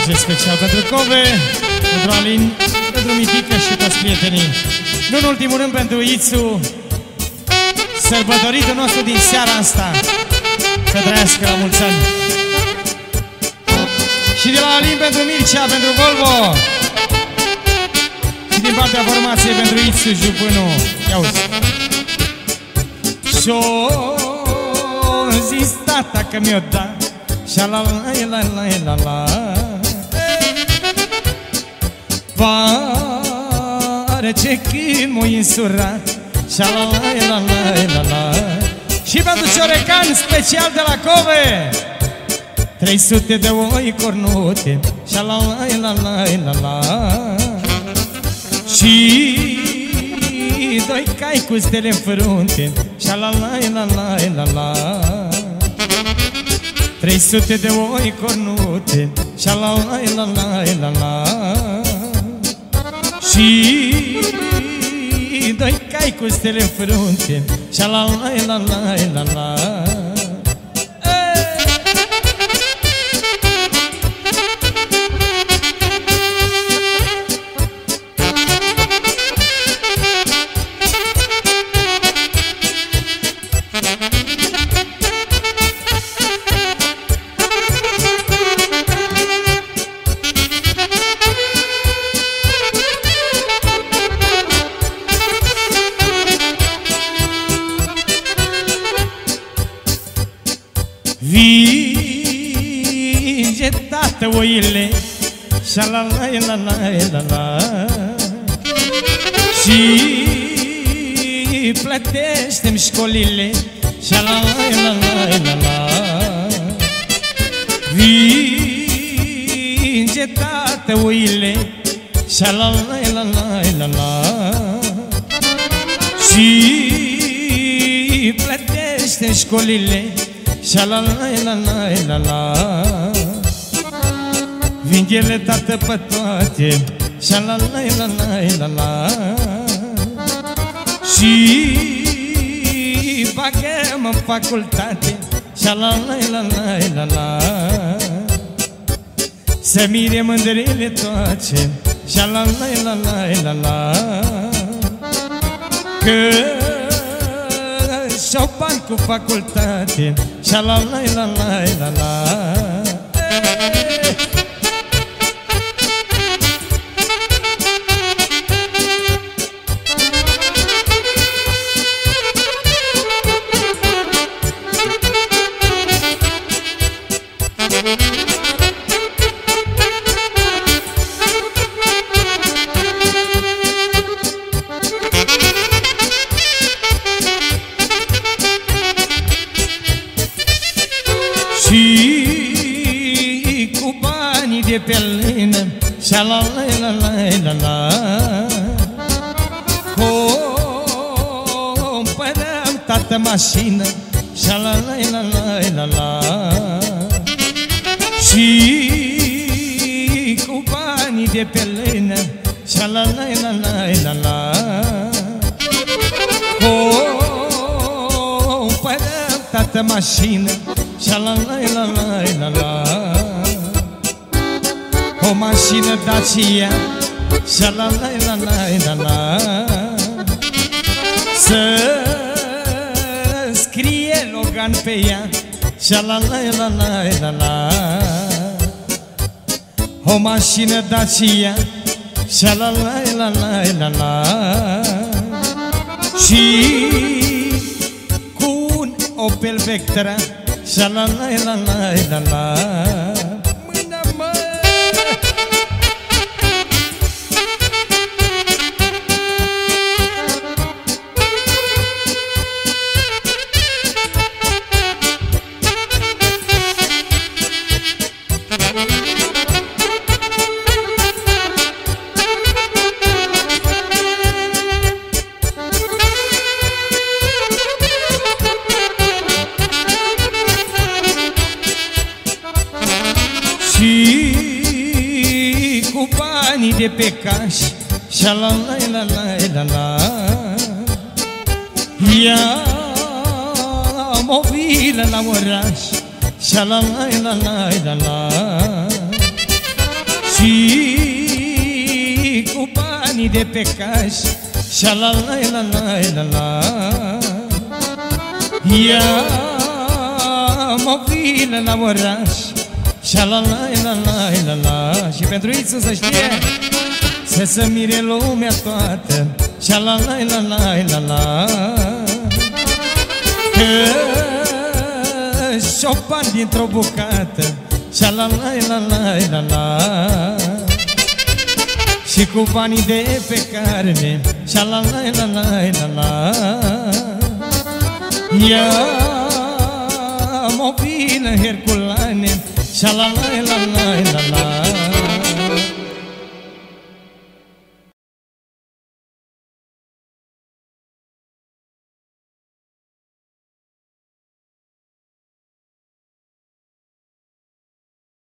face special pentru Cove, pentru Alin, pentru Mitică și toți prietenii. Nu în ultimul rând pentru Ițu, sărbătoritul nostru din seara asta. Să trăiască la mulți ani. Și de la Alin pentru Mircea, pentru Volvo. Și din partea formației pentru Ițu Jupânu. Ia uzi. Și-o zis tata că mi-o dat Sha la la la la la la Pare ce când m-o insurat Sha la la la la la la Și pentru Ciorecan special de la Cove 300 de oi cornute Sha la la la la la la Și doi cai cu stele în frunte Sha la la la la la la 300 de oi cornute Și la la la la la la Și doi cai cu stele în frunte. Și la la la la la la Vinge tată oile. Sha la la la la la la. Și plătește-mi școlile. Sha la la la la la la. Vinge tată oile. Sha la la la la la la. Și plătește școlile. Sha Vinghele tată pe toate Sha la la la la la la Și bagăm în facultate Sha la la la la la la Să mire mândrile toate Sha la la la la la la Că și-au bani cu facultate Și-a la la la la la la banii de pe lână Și-a la la la la la la Cumpărăm tată mașină Și-a la la la la la la Și cu banii de pe lână Și-a la la la la la la Cumpărăm tată mașină Sha la la la la la la O mașină Dacia Sha la la la la la la Să scrie Logan pe ea Sha la la la la la la O mașină Dacia Sha la la la la la la Și cu un Opel Vectra Sha la la la la la la banii de pe caș Sha la la la la la la. Ia-am o vilă la oraș Sha la la la la la la. Și cu banii de pe caș Și la la la la la la. Ia mă vină la oraș Și la la la la la la Și pentru Iisus să știe Să se mire lumea toată Și la la la la la la Că șopan dintr-o bucată Și la la la la la la Și cu banii de pe carne Și la la la la la la Ia mă vină